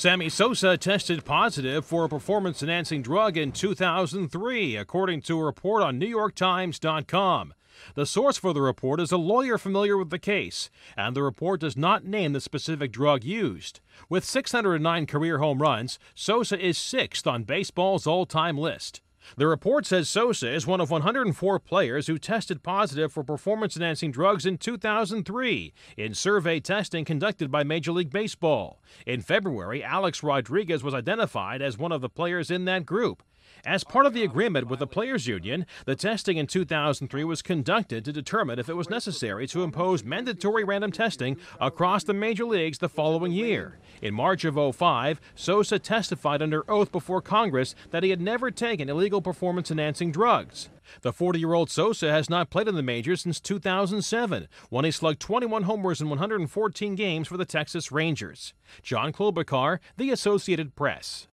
Sammy Sosa tested positive for a performance enhancing drug in 2003, according to a report on NewYorkTimes.com. The source for the report is a lawyer familiar with the case, and the report does not name the specific drug used. With 609 career home runs, Sosa is sixth on baseball's all time list. The report says Sosa is one of 104 players who tested positive for performance enhancing drugs in 2003 in survey testing conducted by Major League Baseball. In February, Alex Rodriguez was identified as one of the players in that group. As part of the agreement with the Players Union, the testing in 2003 was conducted to determine if it was necessary to impose mandatory random testing across the major leagues the following year. In March of 05, Sosa testified under oath before Congress that he had never taken illegal performance enhancing drugs. The 40 year old Sosa has not played in the majors since 2007, when he slugged 21 homers in 114 games for the Texas Rangers. John Klobuchar, The Associated Press.